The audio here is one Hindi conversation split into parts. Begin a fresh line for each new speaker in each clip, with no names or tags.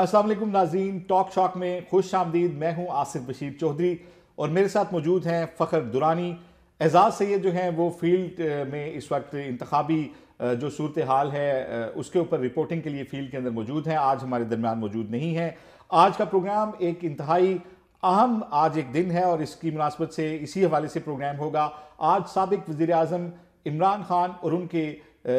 वालेकुम नाजीन, टॉक शॉक में खुश आमदीद, मैं हूँ आसिफ बशीर चौधरी और मेरे साथ मौजूद हैं फ़खर दुरानी। एजाज सैद जो हैं, वो फ़ील्ड में इस वक्त इंतबी जो सूरत हाल है उसके ऊपर रिपोर्टिंग के लिए फ़ील्ड के अंदर मौजूद हैं। आज हमारे दरमियान मौजूद नहीं हैं। आज का प्रोग्राम एक इंतहाई अहम आज एक दिन है और इसकी मुनासबत से इसी हवाले से प्रोग्राम होगा। आज सबक वज़ी अजम इमरान खान और उनके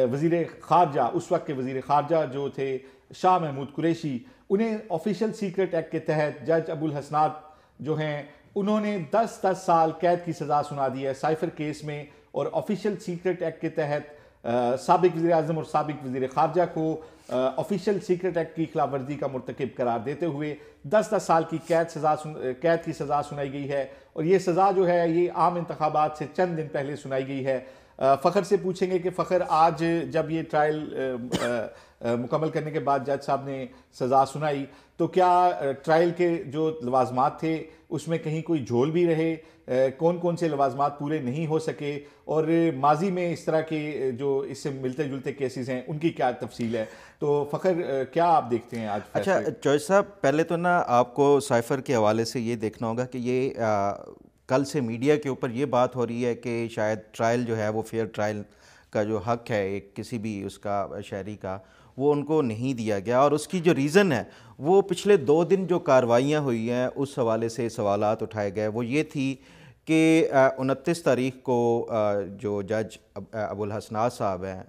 वज़ी खारजा उस वक्त के वज़ी खारजा जो थे, शाह महमूद कुरैशी उन्हें ऑफिशियल सीक्रेट एक्ट के तहत जज अबुल हसनात जो हैं, उन्होंने 10-10 साल कैद की सज़ा सुना दी है साइफर केस में और ऑफिशियल सीक्रेट एक्ट के तहत सबक वजी अजम और सबक वजी खारजा को ऑफिशियल सीक्रेट एक्ट की खिलाफ वर्जी का मरतकब करार देते हुए दस दस साल की कैद सज़ा कैद की सज़ा सुनाई गई है और ये सज़ा जो है, ये आम इंतबात से चंद दिन पहले सुनाई गई है। फ़खर से पूछेंगे कि फ़खर आज जब ये ट्रायल मुकम्मल करने के बाद जज साहब ने सज़ा सुनाई। तो क्या ट्रायल के जो लवाजमात थे उसमें कहीं कोई झोल भी रहे? कौन कौन से लवाजमात पूरे नहीं हो सके? और माजी में इस तरह के जो इससे मिलते जुलते केसेस हैं उनकी क्या तफसील है? तो फ़खर क्या आप देखते हैं आज
अच्छा चॉइस साहब पहले तो ना आपको साइफ़र के हवाले से ये देखना होगा कि ये आ, कल से मीडिया के ऊपर ये बात हो रही है कि शायद ट्रायल जो है वो फेयर ट्रायल का जो हक है एक किसी भी उसका शहरी का वो उनको नहीं दिया गया। और उसकी जो रीज़न है, वो पिछले दो दिन जो कार्रवाइयाँ हुई हैं, उस हवाले से सवाल उठाए गए। वो ये थी कि उनतीस तारीख को जो जज अबुल हसनाद साहब हैं,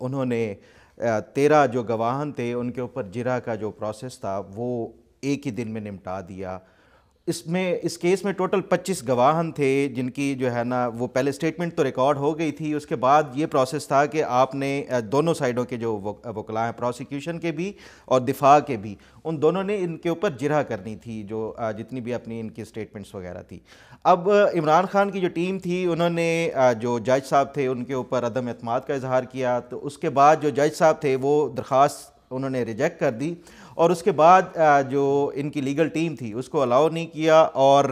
उन्होंने तेरह जो गवाहन थे, उनके ऊपर जिरा का जो प्रोसेस था, वो एक ही दिन में निपटा दिया। इसमें, इस केस में टोटल 25 गवाहन थे, जिनकी जो है ना, वो पहले स्टेटमेंट तो रिकॉर्ड हो गई थी, उसके बाद ये प्रोसेस था कि आपने दोनों साइडों के जो वकला हैं प्रोसिक्यूशन के भी और दिफा के भी, उन दोनों ने इनके ऊपर जिरा करनी थी, जो जितनी भी अपनी इनकी स्टेटमेंट्स वगैरह थी। अब इमरान खान की जो टीम थी, उन्होंने जो जज साहब थे, उनके ऊपर अदम अतमाद का इजहार किया तो उसके बाद जो जज साहब थे, वो दरख्वास्त उन्होंने रिजेक्ट कर दी और उसके बाद जो इनकी लीगल टीम थी, उसको अलाउ नहीं किया और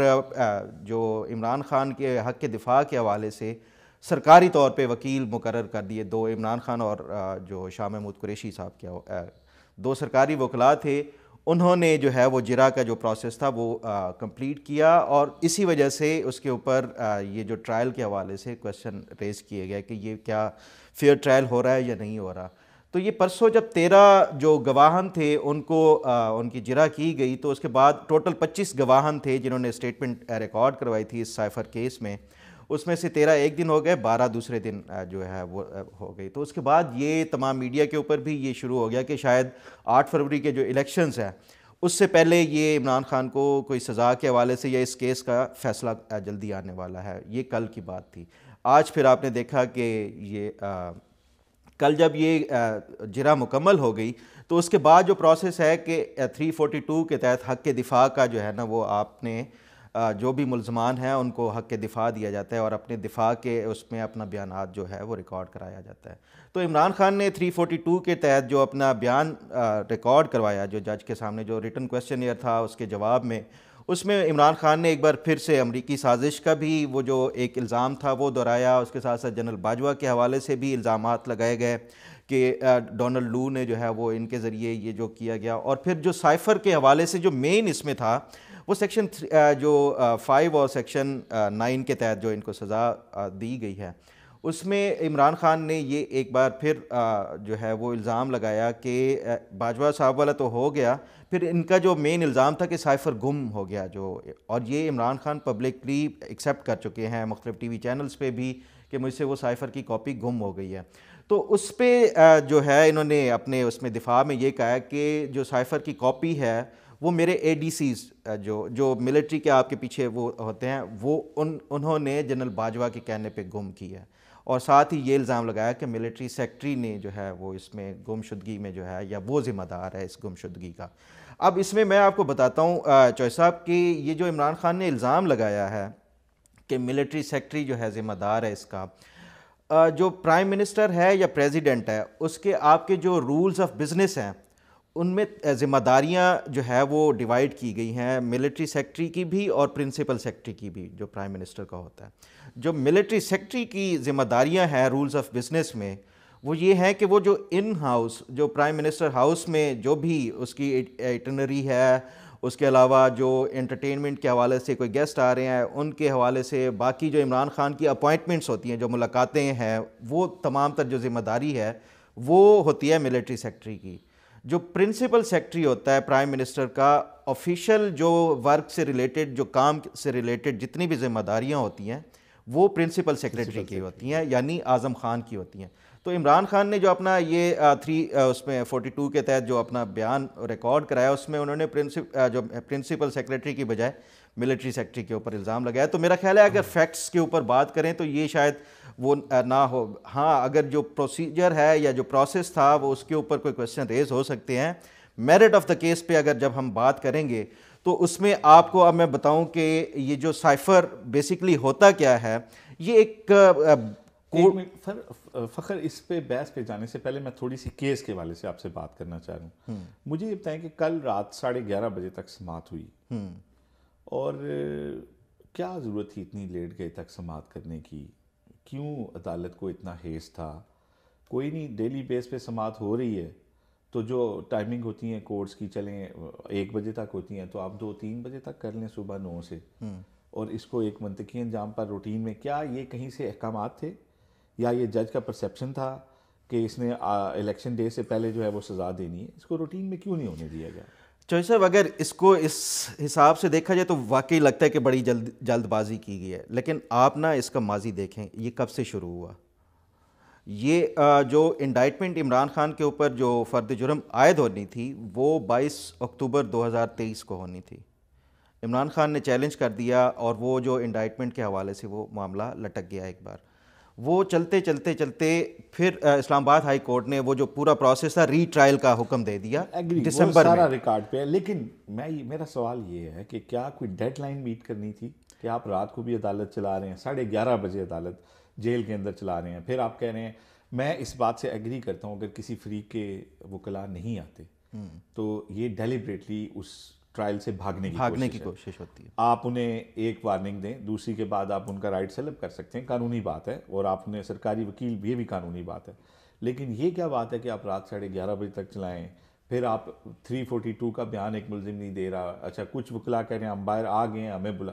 जो इमरान खान के हक़ के दिफा के हवाले से सरकारी तौर पे वकील मुकर कर दिए दो, इमरान खान और जो शाह महमूद कुरेशी साहब के दो सरकारी वकला थे। उन्होंने जो है वो जिरा का जो प्रोसेस था वो कंप्लीट किया और इसी वजह से उसके ऊपर ये जो ट्रायल के हवाले से क्वेश्चन रेज़ किए गए कि ये क्या फेयर ट्रायल हो रहा है या नहीं हो रहा। तो ये परसों जब तेरह जो गवाहन थे उनको आ, उनकी जिरा की गई तो उसके बाद टोटल पच्चीस गवाहन थे जिन्होंने स्टेटमेंट रिकॉर्ड करवाई थी इस साइफर केस में। उसमें से तेरह एक दिन हो गए बारह दूसरे दिन जो है वो हो गई। तो उसके बाद ये तमाम मीडिया के ऊपर भी ये शुरू हो गया कि शायद आठ फरवरी के जो इलेक्शंस हैं उससे पहले ये इमरान खान को कोई सज़ा के हवाले से या इस केस का फ़ैसला जल्दी आने वाला है। ये कल की बात थी। आज फिर आपने देखा कि ये कल जब ये जरा मुकम्मल हो गई तो उसके बाद जो प्रोसेस है कि 342 के तहत हक़ के दिफा का जो है ना, वो आपने जो भी मुलजमान हैं, उनको हक़ के दिफा दिया जाता है और अपने दिफा के उसमें अपना बयान जो है, वो रिकॉर्ड कराया जाता है। तो इमरान खान ने 342 के तहत जो अपना बयान रिकॉर्ड करवाया, जो जज के सामने जो रिटर्न क्वेश्चन था, उसके जवाब में उसमें इमरान खान ने एक बार फिर से अमरीकी साजिश का भी वो जो एक इल्ज़ाम था वो दोहराया। उसके साथ साथ जनरल बाजवा के हवाले से भी इल्ज़ाम लगाए गए कि डोनल्ड लू ने जो है वो इनके ज़रिए ये जो किया गया। और फिर जो साइफ़र के हवाले से जो मेन इसमें था, वो सेक्शन जो फाइव और सेक्शन नाइन के तहत जो इनको सज़ा दी गई है। उसमें इमरान खान ने ये एक बार फिर जो है वो इल्ज़ाम लगाया कि बाजवा साहब वाला तो हो गया। फिर इनका जो मेन इल्ज़ाम था कि साइफ़र गुम हो गया जो, और ये इमरान खान पब्लिकली एक्सेप्ट कर चुके हैं मुख्तलिफ़ टी वी चैनल्स पर भी कि मुझसे वो साइफ़र की कॉपी गुम हो गई है। तो उस पर जो है इन्होंने अपने उसमें दिफा में ये कहा कि जो साइफ़र की कॉपी है, वो मेरे ए जो जो मिलिट्री के आपके पीछे वो होते हैं, वो उन, उन्होंने जनरल बाजवा के कहने पे गुम की है। और साथ ही ये इल्ज़ाम लगाया कि मिलिट्री सेक्रेटरी ने जो है वो इसमें गुमशुदगी में जो है या वो ज़िम्मेदार है इस गुमशुदगी का। अब इसमें मैं आपको बताता हूँ चौह साहब, कि ये जो इमरान खान ने इल्ज़ाम लगाया है कि मिलिट्री सेक्रेटरी जो है ज़िम्मेदार है इसका जो प्राइम मिनिस्टर है या प्रेसिडेंट है, उसके आपके जो रूल्स ऑफ़ बिज़नेस हैं उनमें ज़िम्मेदारियाँ जो है वो डिवाइड की गई हैं मिलिट्री सेक्रेटरी की भी और प्रिंसिपल सेक्रेटरी की भी, जो प्राइम मिनिस्टर का होता है। जो मिलिट्री सेक्रेटरी की ज़िम्मेदारियाँ हैं रूल्स ऑफ़ बिज़नेस में, वो ये है कि वो जो इन हाउस जो प्राइम मिनिस्टर हाउस में जो भी उसकी इटनरी है, उसके अलावा जो एंटरटेनमेंट के हवाले से कोई गेस्ट आ रहे हैं, उनके हवाले से बाकी जो इमरान खान की अपॉइंटमेंट्स होती हैं, जो मुलाकातें हैं, वो तमाम तर जो ज़िम्मेदारी है, वो होती है मिलिट्री सेक्रेटरी की। जो प्रिंसिपल सेक्रेटरी होता है प्राइम मिनिस्टर का ऑफिशियल जो वर्क से रिलेटेड जो काम से रिलेटेड जितनी भी जिम्मेदारियाँ होती हैं वो प्रिंसिपल सेक्रेटरी की होती हैं यानी आज़म खान की होती हैं। तो इमरान खान ने जो अपना ये थ्री उसमें फोर्टी टू के तहत जो अपना बयान रिकॉर्ड कराया उसमें उन्होंने प्रिंसिप जो प्रिंसिपल सेक्रेटरी की बजाय मिलिट्री सेक्रेटरी के ऊपर इल्ज़ाम लगाया। तो मेरा ख्याल है अगर फैक्ट्स के ऊपर बात करें तो ये शायद वो ना हो। हाँ अगर जो प्रोसीजर है या जो प्रोसेस था वो उसके ऊपर कोई क्वेश्चन रेज हो सकते हैं। मेरिट ऑफ़ द केस पे अगर जब हम बात करेंगे तो उसमें आपको अब मैं बताऊँ कि ये जो साइफर बेसिकली होता क्या है ये एक सर
फ़खर इस पे बहस पे जाने से पहले मैं थोड़ी सी केस के वाले से आपसे बात करना चाह रहा हूँ। हम्म। मुझे ये बताएँ कि कल रात साढ़े ग्यारह बजे तक समात हुई। हम्म। और क्या ज़रूरत थी इतनी लेट गए तक समात करने की? क्यों अदालत को इतना हेस था? कोई नहीं डेली बेस पे समात हो रही है। तो जो टाइमिंग होती हैं कोर्ट्स की चलें एक बजे तक होती हैं तो आप दो तीन बजे तक कर लें सुबह नौ से। हम्म। और इसको एक मनतकी अंजाम पर रूटीन में क्या ये कहीं से अहकाम थे? या ये जज का परसेप्शन था कि इसने इलेक्शन डे से पहले जो है वो सज़ा देनी है? इसको रूटीन में क्यों नहीं होने दिया गया?
चौधरी साहब अगर इसको इस हिसाब से देखा जाए तो वाकई लगता है कि बड़ी जल्द, जल्दबाजी की गई है। लेकिन आप ना इसका माजी देखें, ये कब से शुरू हुआ? ये जो इंडाइटमेंट इमरान खान के ऊपर जो फ़र्द जुर्म आयद होनी थी, वो 22 अक्टूबर 2023 को होनी थी। इमरान खान ने चैलेंज कर दिया और वो जो इंडाइटमेंट के हवाले से वो मामला लटक गया एक बार। वो चलते चलते चलते फिर इस्लामाबाद हाई कोर्ट ने वो जो पूरा प्रोसेस था री ट्रायल का हुक्म दे दिया
दिसंबर सारा रिकॉर्ड पे लेकिन मैं मेरा सवाल ये है कि क्या कोई डेडलाइन मीट करनी थी? कि आप रात को भी अदालत चला रहे हैं साढ़े ग्यारह बजे अदालत जेल के अंदर चला रहे हैं। फिर आप कह रहे हैं मैं इस बात से एग्री करता हूँ अगर किसी फ्री के वकला नहीं आते हम्म। तो ये डेलीबरेटली उस ट्रायल से भागने की
भागने की कोशिश होती है।
आप उन्हें एक वार्निंग दें दूसरी के बाद आप उनका राइट सेलेक्ट कर सकते हैं कानूनी बात है और आपने सरकारी वकील भी भी कानूनी बात है। लेकिन ये क्या बात है कि आप रात साढ़े ग्यारह बजे तक चलाएँ फिर आप 342 का बयान एक मुलजिम नहीं दे रहा अच्छा कुछ वकला कह रहे हैं अंबायर आ गए हैं हमें बुला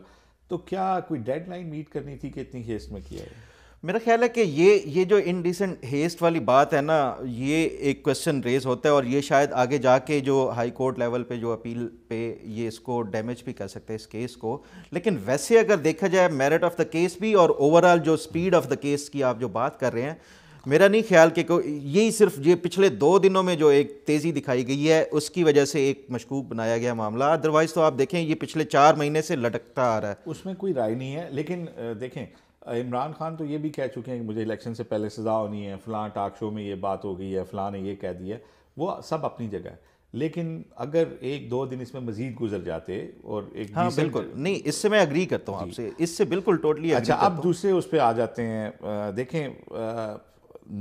तो क्या कोई डेडलाइन मीट करनी थी कि इतनी हेस्ट में किया है?
मेरा ख्याल है कि ये ये जो इनडिसेंट हेस्ट वाली बात है ना, ये एक क्वेश्चन रेज होता है और ये शायद आगे जाके जो हाई कोर्ट लेवल पे, जो अपील पे ये इसको डैमेज भी कर सकते हैं इस केस को। लेकिन वैसे अगर देखा जाए मेरिट ऑफ़ द केस भी और ओवरऑल जो स्पीड ऑफ़ द केस की आप जो बात कर रहे हैं, मेरा नहीं ख्याल कि यही सिर्फ़ ये पिछले दो दिनों में जो एक तेज़ी दिखाई गई है, उसकी वजह से एक मशकूक बनाया गया मामला। अदरवाइज़ तो आप देखें, ये पिछले चार महीने से लटकता आ रहा है।
उसमें कोई राय नहीं है, लेकिन देखें इमरान खान तो ये भी कह चुके हैं कि मुझे इलेक्शन से पहले सज़ा होनी है फ़लाँ टाक शो में ये बात हो गई है फ़लाँ ने ये कह दिया वो सब अपनी जगह है। लेकिन अगर एक दो दिन इसमें मजीद गुजर जाते और एक
हाँ बिल्कुल। नहीं इससे मैं अग्री करता हूँ आपसे। इससे बिल्कुल टोटली
अच्छा अब दूसरे उस पर आ जाते हैं। देखें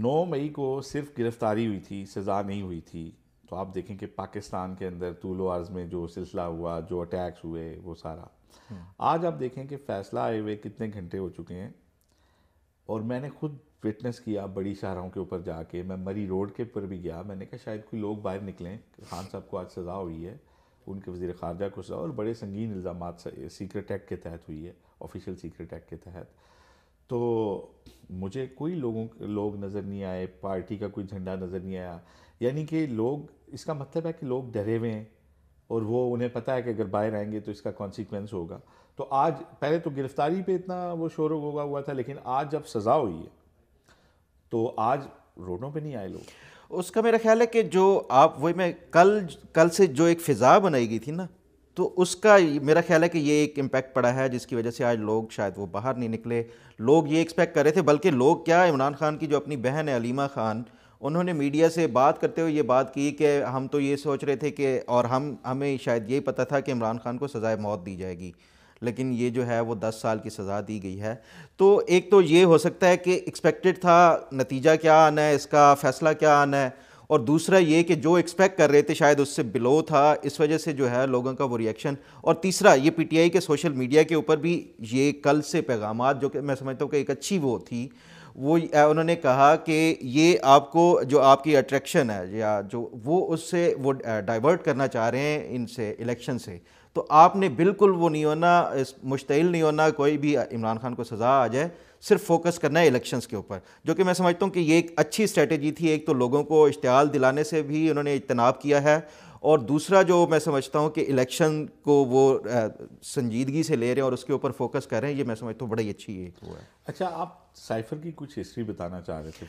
नौ मई को सिर्फ़ गिरफ्तारी हुई थी सज़ा नहीं हुई थी। तो आप देखें कि पाकिस्तान के अंदर तूलो अर्ज़ में जो सिलसिला हुआ जो अटैक्स हुए वो सारा। आज आप देखें कि फ़ैसला आए हुए कितने घंटे हो चुके हैं। और मैंने खुद फिटनेस किया बड़ी शाहराहों के ऊपर जाके। मैं मरी रोड के ऊपर भी गया। मैंने कहा, शायद कोई लोग बाहर निकलें। खान साहब को आज सज़ा हुई है। उनके वजी खारजा को सज़ा और बड़े संगीन इल्ज़ाम सीक्रेट एक्ट के तहत हुई है। ऑफिशियल सीक्रेट एक्ट के तहत। तो मुझे कोई लोगों लोग नज़र नहीं आए। पार्टी का कोई झंडा नज़र नहीं आया। यानी कि लोग, इसका मतलब है कि लोग डरे हुए हैं। और वो, उन्हें पता है कि अगर बाहर आएँगे तो इसका कॉन्सिक्वेंस होगा। तो आज, पहले तो गिरफ्तारी पे इतना वो शोर होगा, हुआ था, लेकिन आज जब सज़ा हुई है तो आज रोडों पे नहीं आए लोग?
उसका मेरा ख्याल है कि जो आप, वही मैं कल कल से जो एक फ़िज़ा बनाई गई थी ना तो उसका मेरा ख्याल है कि ये एक इम्पैक्ट पड़ा है, जिसकी वजह से आज लोग शायद वो बाहर नहीं निकले। लोग ये एक्सपेक्ट कर रहे थे, बल्कि लोग क्या, इमरान खान की जो अपनी बहन है, अलीमा खान, उन्होंने मीडिया से बात करते हुए ये बात की कि हम तो ये सोच रहे थे कि, और हम, हमें शायद यही पता था कि इमरान खान को सज़ाए मौत दी जाएगी। लेकिन ये जो है वो दस साल की सज़ा दी गई है। तो एक तो ये हो सकता है कि एक्सपेक्टेड था, नतीजा क्या आना है, इसका फ़ैसला क्या आना है? और दूसरा ये कि जो एक्सपेक्ट कर रहे थे, शायद उससे बिलो था, इस वजह से जो है लोगों का वो रिएक्शन और तीसरा, ये पीटीआई के सोशल मीडिया के ऊपर भी ये कल से पैगाम जो कि मैं समझता हूँ कि एक अच्छी वो थी, वो उन्होंने कहा कि ये आपको, जो आपकी अट्रैक्शन है, या जो वो उससे वो डाइवर्ट करना चाह रहे हैं इनसे इलेक्शन से। तो आपने बिल्कुल वो नहीं होना मुश्तिल नहीं होना, कोई भी इमरान खान को सज़ा आ जाए, सिर्फ़ फोकस करना है इलेक्शंस के ऊपर। जो कि मैं समझता हूँ कि ये एक अच्छी स्ट्रेटजी थी, एक तो लोगों को इश्तियाल दिलाने से भी उन्होंने इजतनाब किया है, और दूसरा जो मैं समझता हूँ कि इलेक्शन को वो संजीदगी से ले रहे हैं और उसके ऊपर फोकस कर रहे हैं, ये मैं समझता हूँ बड़ी अच्छी एक वो है।
अच्छा आप साइफर की कुछ हिस्ट्री बताना चाह रहे थे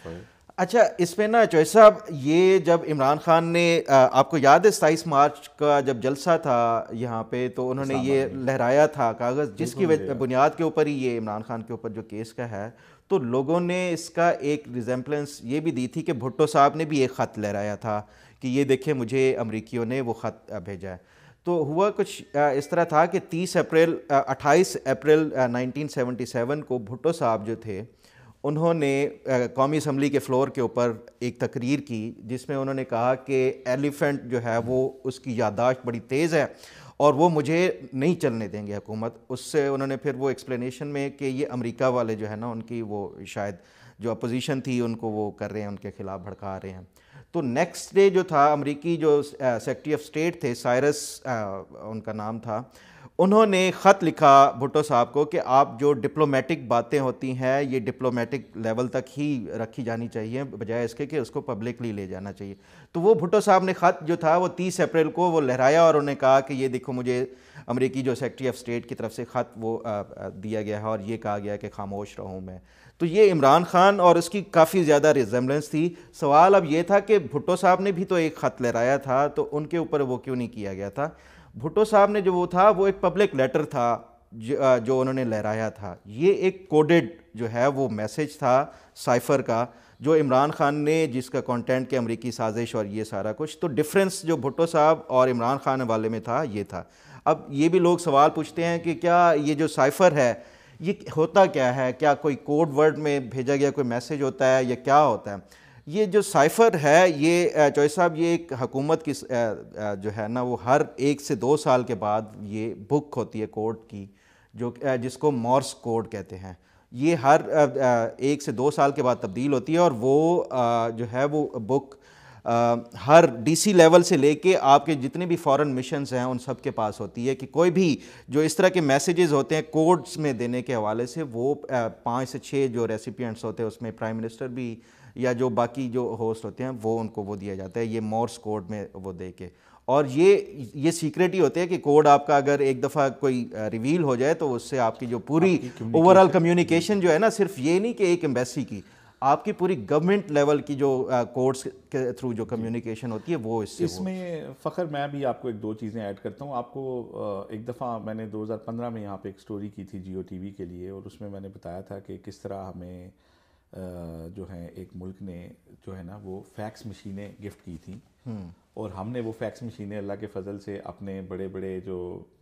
अच्छा इसमें ना चौहद साहब ये जब इमरान खान ने आपको याद है सताईस मार्च का जब जलसा था यहाँ पे तो उन्होंने ये लहराया था कागज़ जिसकी बुनियाद के ऊपर ही ये इमरान खान के ऊपर जो केस का है तो लोगों ने इसका एक रिजेम्पलेंस ये भी दी थी कि भुट्टो साहब ने भी एक ख़त लहराया था कि ये देखें मुझे अमरीकियों ने वो ख़त भेजा है। तो हुआ कुछ इस तरह था कि 30 अप्रैल 28 अप्रैल 1977 को भुट्टो साहब जो थे उन्होंने कौमी असम्बली के फ्लोर के ऊपर एक तकरीर की, जिसमें उन्होंने कहा कि एलिफेंट जो है वो उसकी यादाश्त बड़ी तेज़ है और वो मुझे नहीं चलने देंगे हुकूमत। उससे उन्होंने फिर वो एक्सप्लेनेशन में कि ये अमेरिका वाले जो है ना, उनकी वो शायद जो अपोजिशन थी, उनको वो कर रहे हैं, उनके ख़िलाफ़ भड़का रहे हैं। तो नेक्स्ट डे जो था, अमरीकी जो सेक्रेटरी ऑफ़ स्टेट थे साइरस उनका नाम था उन्होंने ख़त लिखा भुट्टो साहब को कि आप जो डिप्लोमेटिक बातें होती हैं, ये डिप्लोमेटिक लेवल तक ही रखी जानी चाहिए, बजाय इसके कि उसको पब्लिकली ले जाना चाहिए। तो वो भुट्टो साहब ने ख़त जो था, वो 30 अप्रैल को वो लहराया और उन्होंने कहा कि ये देखो मुझे अमेरिकी जो सेक्रेटरी ऑफ़ स्टेट की तरफ़ से ख़त वो दिया गया है और ये कहा गया कि खामोश रहूँ मैं। तो ये इमरान खान और उसकी काफ़ी ज़्यादा रिजेम्बलेंस थी। सवाल अब ये था कि भुट्टो साहब ने भी तो एक ख़त लहराया था तो उनके ऊपर वो क्यों नहीं किया गया था? भुट्टो साहब ने जो वो था वो एक पब्लिक लेटर था जो, जो उन्होंने लहराया था। ये एक कोडेड जो है वो मैसेज था साइफर का जो इमरान खान ने जिसका कंटेंट के अमरीकी साजिश और ये सारा कुछ तो डिफरेंस जो भुट्टो साहब और इमरान खान वाले में था ये था। अब ये भी लोग सवाल पूछते हैं कि क्या ये जो साइफर है ये होता क्या है? क्या कोई कोड वर्ड में भेजा गया कोई मैसेज होता है या क्या होता है? ये जो साइफ़र है, ये चौहस साहब, ये एक हकूमत की जो है ना, वो हर एक से दो साल के बाद ये बुक होती है कोड की, जो जिसको मॉर्स कोड कहते हैं। ये हर एक से दो साल के बाद तब्दील होती है और वो जो है वो बुक हर डीसी लेवल से लेके आपके जितने भी फॉरेन मिशंस हैं, उन सब के पास होती है कि कोई भी जो इस तरह के मैसेजेस होते हैं कोड्स में देने के हवाले से, वो पाँच से छः जो रेसिपियंट्स होते हैं, उसमें प्राइम मिनिस्टर भी या जो बाकी जो होस्ट होते हैं वो उनको वो दिया जाता है ये मोर्स कोड में वो दे के। और ये ये सीक्रेट ही होते हैं कि कोड आपका अगर एक दफ़ा कोई रिवील हो जाए तो उससे आपकी जो पूरी ओवरऑल कम्युनिकेशन जो है ना सिर्फ़ ये नहीं कि एक एम्बेसी की आपकी पूरी गवर्नमेंट लेवल की जो कोर्ट्स के थ्रू जो कम्युनिकेशन होती है वो इससे
इसमें फ़खर मैं भी आपको एक दो चीज़ें ऐड करता हूँ। आपको एक दफ़ा मैंने 2015 में यहाँ पे एक स्टोरी की थी जियो टीवी के लिए और उसमें मैंने बताया था कि किस तरह हमें जो है, एक मुल्क ने जो है ना, वो फैक्स मशीनें गिफ्ट की थी हम्म। और हमने वो फैक्स मशीनें अल्लाह के फजल से अपने बड़े बड़े जो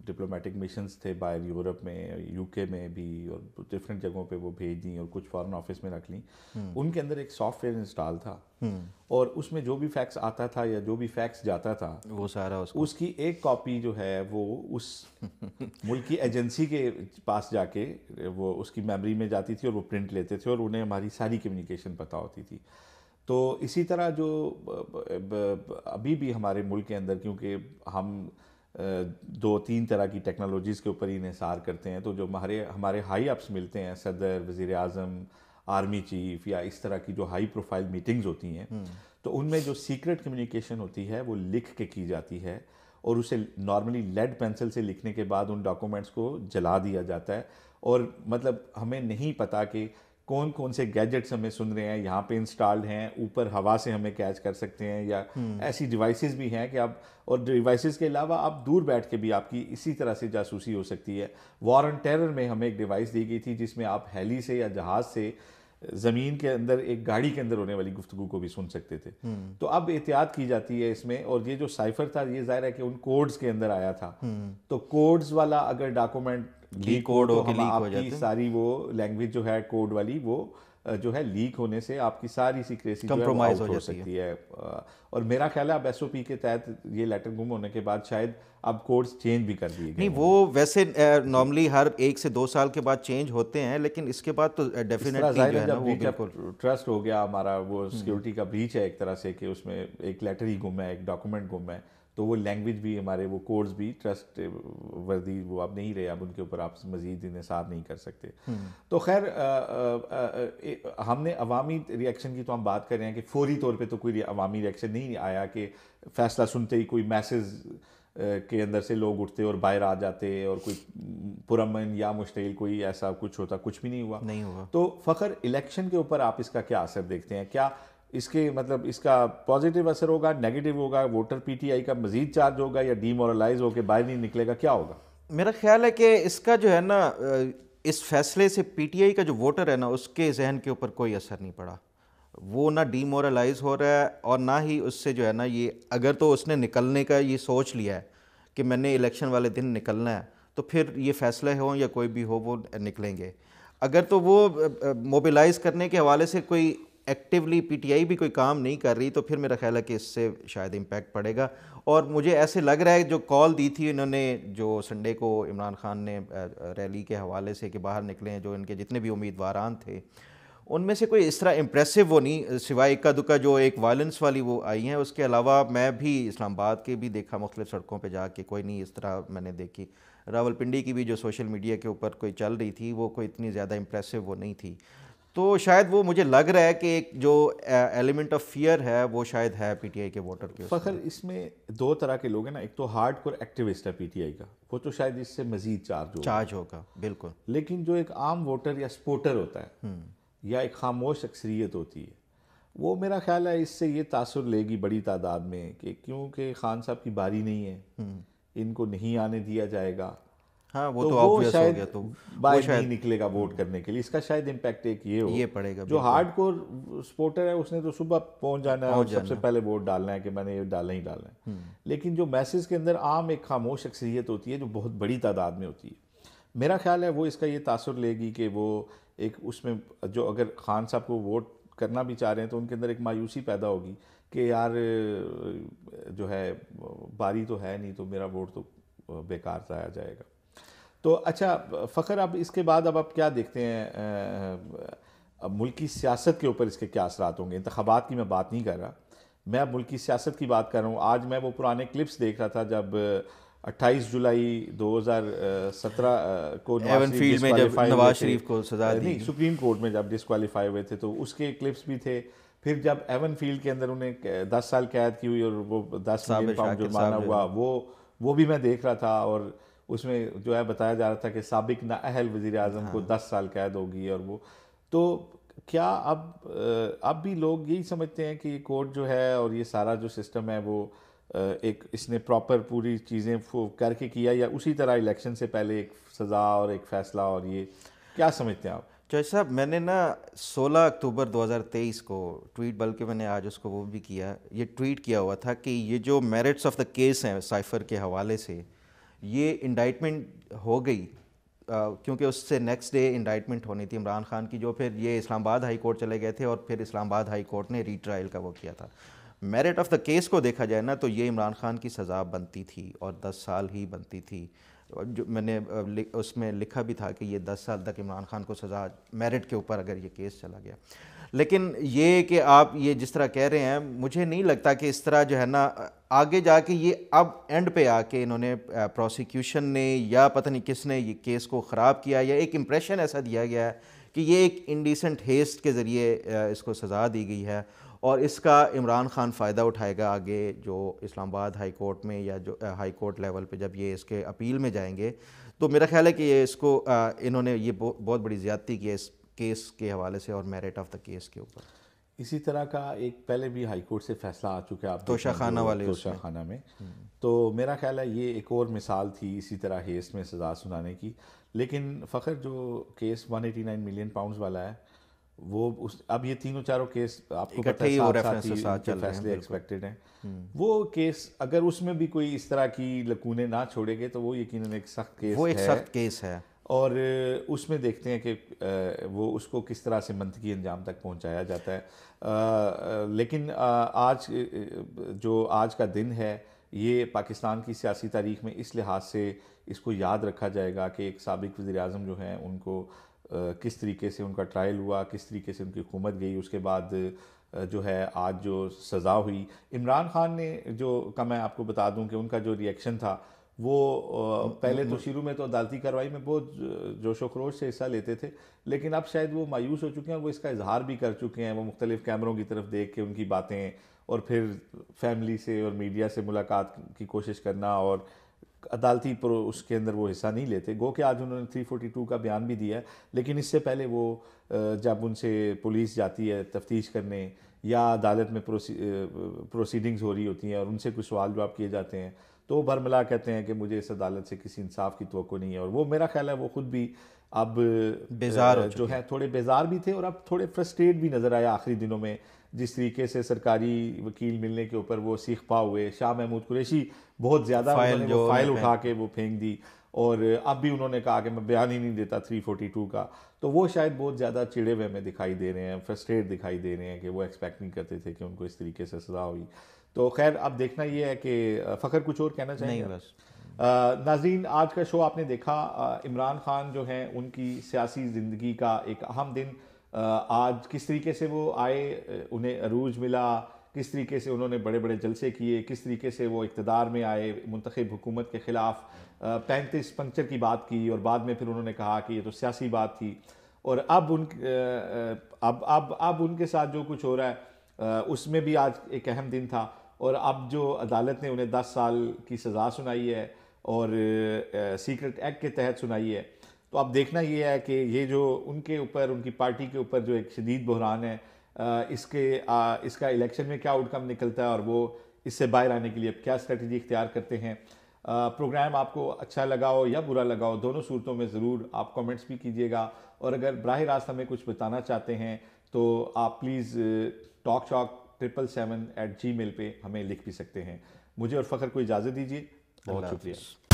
डिप्लोमेटिक मिशंस थे बाहर यूरोप में यूके में भी और डिफरेंट जगहों पे वो भेज दी और कुछ फॉरेन ऑफ़िस में रख ली हम्म। उनके अंदर एक सॉफ्टवेयर इंस्टॉल था हम्म। और उसमें जो भी फैक्स आता था या जो भी फैक्स जाता था
वो सारा उसको
उसकी एक कॉपी जो है वो उस मुल्क की एजेंसी के पास जाके वो उसकी मेमोरी में जाती थी और वो प्रिंट लेते थे और उन्हें हमारी सारी कम्युनिकेशन पता होती थी तो इसी तरह जो अभी भी हमारे मुल्क के अंदर क्योंकि हम दो तीन तरह की टेक्नोलॉजीज़ के ऊपर ही इंसार करते हैं तो जो हमारे हमारे हाई अप्स मिलते हैं सदर वज़ी अजम आर्मी चीफ या इस तरह की जो हाई प्रोफ़ाइल मीटिंग्स होती हैं हम्म। तो उनमें जो सीक्रेट कम्युनिकेशन होती है वो लिख के की जाती है और उसे नॉर्मली लेड पेंसिल से लिखने के बाद उन डॉक्यूमेंट्स को जला दिया जाता है और मतलब हमें नहीं पता कि कौन कौन से गैजेट्स हमें सुन रहे हैं यहाँ पे इंस्टॉल्ड हैं ऊपर हवा से हमें कैच कर सकते हैं या हम्म। ऐसी डिवाइसेस भी हैं कि आप और डिवाइसेस के अलावा आप दूर बैठ के भी आपकी इसी तरह से जासूसी हो सकती है वॉर एंड टेरर में हमें एक डिवाइस दी गई थी जिसमें आप हेली से या जहाज़ से ज़मीन के अंदर एक गाड़ी के अंदर होने वाली गुफ्तु को भी सुन सकते थे हम्म। तो अब एहतियात की जाती है इसमें और ये जो साइफर था ये ज़ाहिर है कि उन कोड्स के अंदर आया था हम्म। तो कोड्स वाला अगर डॉक्यूमेंट लीक कोड हो तो हम आपकी सारी वो लैंग्वेज जो है कोड वाली वो जो है लीक होने से आपकी सारी सीक्रेसी
Compromise हो
हो
जाती
सकती है। और मेरा ख्याल है अब एस के तहत ये लेटर गुम होने के बाद शायद अब कोड्स चेंज भी कर दिए
नहीं वो वैसे नॉर्मली हर एक से दो साल के बाद चेंज होते हैं लेकिन इसके बाद तो डेफिनेटली जो है ना वो बिल्कुल
ट्रस्ट हो गया हमारा वो सिक्योरिटी का ब्रीच है एक तरह से कि उसमें एक लेटर ही गुम है एक डॉक्यूमेंट गुम है तो वो लैंग्वेज भी हमारे वो कोड्स भी ट्रस्ट वर्दी वो अब नहीं रहे अब उनके ऊपर आप मज़ीद इसार नहीं कर सकते। हम्म। तो खैर हमने अवामी रिएक्शन की तो हम बात कर रहे हैं कि फौरी तौर पे तो कोई अवामी रिएक्शन नहीं आया कि फ़ैसला सुनते ही कोई मैसेज के अंदर से लोग उठते और बाहर आ जाते और कोई पुरमन या मुश्तिल कोई ऐसा कुछ होता कुछ भी नहीं हुआ।
नहीं हुआ।
तो फ़खर इलेक्शन के ऊपर आप इसका क्या असर देखते हैं? क्या इसके मतलब इसका पॉजिटिव असर होगा नेगेटिव होगा वोटर पीटीआई का मजीद चार्ज होगा या डीमोरलाइज होकर बाहर नहीं निकलेगा, क्या होगा?
मेरा ख्याल है कि इसका जो है ना इस फैसले से पीटीआई का जो वोटर है ना, उसके जहन के ऊपर कोई असर नहीं पड़ा। वो ना डीमोरलाइज हो रहा है और ना ही उससे जो है ना ये, अगर तो उसने निकलने का ये सोच लिया है कि मैंने इलेक्शन वाले दिन निकलना है तो फिर ये फैसले हों या कोई भी हो, वो निकलेंगे। अगर तो वो मोबिलाइज करने के हवाले से कोई एक्टिवली पीटीआई भी कोई काम नहीं कर रही तो फिर मेरा ख्याल है कि इससे शायद इम्पैक्ट पड़ेगा। और मुझे ऐसे लग रहा है, जो कॉल दी थी इन्होंने, जो संडे को इमरान खान ने रैली के हवाले से कि बाहर निकले हैं, जो इनके जितने भी उम्मीदवार थे, उनमें से कोई इस तरह इम्प्रेसिव वो नहीं, सिवाय इक्का दुक्का जो एक वायलेंस वाली वो आई हैं। उसके अलावा मैं भी इस्लामाबाद के भी देखा, मुख्तलिफ़ सड़कों पर जाके कोई नहीं इस तरह मैंने देखी। रावलपिंडी की भी जो सोशल मीडिया के ऊपर कोई चल रही थी, वो कोई इतनी ज़्यादा इम्प्रेसिव वो नहीं थी। तो शायद वो मुझे लग रहा है कि एक जो एलिमेंट ऑफ़ फियर है वो शायद है पीटीआई के वोटर के
फखर इसमें दो तरह के लोग हैं ना एक तो हार्ड कोर एक्टिविस्ट है पीटीआई का वो तो शायद इससे मजीद चार्ज होगा
चार्ज होगा बिल्कुल
लेकिन जो एक आम वोटर या स्पोर्टर होता है हम्म। या एक खामोश अक्सरियत होती है वो मेरा ख्याल है इससे ये तासर लेगी बड़ी तादाद में कि क्योंकि खान साहब की बारी नहीं है हम्म। इनको नहीं आने दिया जाएगा
हाँ वो तो, तो वो शायद हो गया तो
बाहर नहीं निकलेगा वोट करने के लिए। इसका शायद इम्पैक्ट एक ये हो।
ये पड़ेगा
जो हार्ड कोर स्पोर्टर है उसने तो सुबह पहुँच जाना है सबसे पहले वोट डालना है कि मैंने ये डालना ही डालना है। हम्म। लेकिन जो मैसेज के अंदर आम एक खामोश शख्सियत होती है जो बहुत बड़ी तादाद में होती है। मेरा ख्याल है वो इसका ये तासर लेगी कि वो एक उसमें जो अगर खान साहब को वोट करना भी चाह रहे हैं तो उनके अंदर एक मायूसी पैदा होगी कि यार जो है बारी तो है नहीं तो मेरा वोट तो बेकार जाया जाएगा। तो अच्छा फ़खर अब इसके बाद अब आप क्या देखते हैं अब मुल्की सियासत के ऊपर इसके क्या असरात होंगे? इंतबात की मैं बात नहीं कर रहा। मैं अब मुल्की सियासत की बात कर रहा हूँ। आज मैं वो पुराने क्लिप्स देख रहा था जब 28 जुलाई 2017 को
एवन फ़ील्ड में जब नवाज़ शरीफ को सजा दी
नहीं सुप्रीम कोर्ट में जब डिस्कालीफाई हुए थे तो उसके क्लिप्स भी थे। फिर जब एवन फ़ील्ड के अंदर उन्हें दस साल कैद की हुई और वो दस मिलियन पाउंड जुर्माना हुआ वो वो भी मैं देख रहा था और उसमें जो है बताया जा रहा था कि सबक नाअहल वज़ी अजम हाँ। को दस साल कैद होगी और वो तो क्या अब अब भी लोग यही समझते हैं कि कोर्ट जो है और ये सारा जो सिस्टम है वो एक इसने प्रॉपर पूरी चीज़ें करके किया या उसी तरह इलेक्शन से पहले एक सज़ा और एक फ़ैसला और ये क्या समझते हैं आप
जज साहब मैंने ना 16 अक्टूबर 2023 को ट्वीट बल्कि मैंने आज उसको वो भी किया ये ट्वीट किया हुआ था कि ये जो मेरिट्स ऑफ़ द केस हैं साइफ़र के हवाले से ये इंडाइटमेंट हो गई क्योंकि उससे नेक्स्ट डे इंडाइटमेंट होनी थी इमरान खान की, जो फिर ये इस्लामाबाद हाई कोर्ट चले गए थे और फिर इस्लामाबाद हाई कोर्ट ने रीट्रायल का वो किया था। मेरिट ऑफ़ द केस को देखा जाए ना तो ये इमरान खान की सज़ा बनती थी और दस साल ही बनती थी। जो मैंने उसमें लिखा भी था कि ये दस साल तक इमरान खान को सज़ा मेरिट के ऊपर अगर ये केस चला गया। लेकिन ये कि आप ये जिस तरह कह रहे हैं, मुझे नहीं लगता कि इस तरह जो है ना, आगे जाके ये अब एंड पे आके इन्होंने प्रोसिक्यूशन ने या पता नहीं किसने ये केस को ख़राब किया या एक इम्प्रेशन ऐसा दिया गया है कि ये एक इंडिसेंट हेस्ट के ज़रिए इसको सज़ा दी गई है और इसका इमरान खान फ़ायदा उठाएगा आगे जो इस्लामाबाद हाई कोर्ट में या जो हाई कोर्ट लेवल पे जब ये इसके अपील में जाएँगे। तो मेरा ख्याल है कि ये इसको इन्होंने ये बहुत बड़ी ज़्यादती की है इस केस के हवाले से और मेरिट ऑफ़ द केस के ऊपर।
इसी तरह का एक पहले भी हाई कोर्ट से फैसला आ चुका है आप
तोशा खाना वाले
तोशा खाना में। हम्म। तो मेरा ख्याल है ये एक और मिसाल थी इसी तरह हेस में सज़ा सुनाने की। लेकिन फ़खर जो केस 189 मिलियन पाउंड्स वाला है वो उस अब ये तीनों चारों केस आपको पता है साथ साथ ही फैसले एक्सपेक्टेड हैं। हम्म। वो केस अगर उसमें भी कोई इस तरह की लकूने ना छोड़ेगे तो वो यकीन एक सख्त केस
वो एक सख्त केस है।
और उसमें देखते हैं कि वो उसको किस तरह से मंतकी अंजाम तक पहुँचाया जाता है। लेकिन आज जो आज का दिन है, ये पाकिस्तान की सियासी तारीख में इस लिहाज से इसको याद रखा जाएगा कि एक सबक वज़ी अजम जो हैं, उनको किस तरीके से उनका ट्रायल हुआ, किस तरीके से उनकी हुकूमत गई, उसके बाद जो है आज जो सज़ा हुई। इमरान खान ने जो, का मैं आपको बता दूँ कि उनका जो रिएक्शन था वो पहले तो शुरू में तो अदालती कार्रवाई में बहुत जोशो खरोश से हिस्सा लेते थे लेकिन अब शायद वो मायूस हो चुके हैं वो इसका इजहार भी कर चुके हैं वो मुख्तलिफ़ कैमरों की तरफ़ देख के उनकी बातें और फिर फैमिली से और मीडिया से मुलाकात की कोशिश करना और अदालती पर उसके अंदर वो हिस्सा नहीं लेते। गो कि आज उन्होंने 342 का बयान भी दिया है लेकिन इससे पहले वो जब उनसे पुलिस जाती है तफ्तीश करने या अदालत में प्रोसी प्रोसीडिंग्स हो रही होती हैं और उनसे कुछ सवाल जवाब किए जाते हैं तो वो भरमला कहते हैं कि मुझे इस अदालत से किसी इंसाफ की तो नहीं है। और वो मेरा ख्याल है वो खुद भी अब
बेजार
जो है थोड़े बेजार भी थे और अब थोड़े फ्रस्ट्रेट भी नज़र आया आखिरी दिनों में। जिस तरीके से सरकारी वकील मिलने के ऊपर वो सीख पा हुए शाह महमूद कुरेशी बहुत ज़्यादा फ़ाइल, जो फ़ाइल उठा के वो फेंक दी और अब भी उन्होंने कहा कि मैं बयान ही नहीं देता 342 का। तो वो शायद बहुत ज़्यादा चिड़े हुए में दिखाई दे रहे हैं फ्रस्ट्रेट दिखाई दे रहे हैं कि वो एक्सपेक्ट नहीं करते थे कि उनको इस तरीके से सजा हुई। तो खैर अब देखना ये है कि फ़खर कुछ और कहना चाहिए बस। नाजरीन आज का शो आपने देखा। इमरान खान जो हैं उनकी सियासी ज़िंदगी का एक अहम दिन। आज किस तरीके से वो आए उन्हें अरूज मिला किस तरीके से उन्होंने बड़े बड़े जलसे किए किस तरीके से वो इकतदार में आए मुंतब हुकूमत के ख़िलाफ़। पैंतीस पंक्चर की बात की और बाद में फिर उन्होंने कहा कि ये तो सियासी बात थी। और अब उन अब अब अब उनके साथ जो कुछ हो रहा है उसमें भी आज एक अहम दिन था। और अब जो अदालत ने उन्हें दस साल की सज़ा सुनाई है और सीक्रेट एक्ट के तहत सुनाई है तो अब देखना ये है कि ये जो उनके ऊपर, उनकी पार्टी के ऊपर जो एक शदीद बहरान है इसके इसका इलेक्शन में क्या आउटकम निकलता है और वो इससे बाहर आने के लिए क्या स्ट्रेटजी इख्तियार करते हैं। प्रोग्राम आपको अच्छा लगा हो या बुरा लगा हो, दोनों सूरतों में ज़रूर आप कमेंट्स भी कीजिएगा। और अगर बरह रास्त हमें कुछ बताना चाहते हैं तो आप please talk shock triple seven eight Gmail पर हमें लिख भी सकते हैं। मुझे और फ़खर को इजाज़त दीजिए। बहुत शुक्रिया।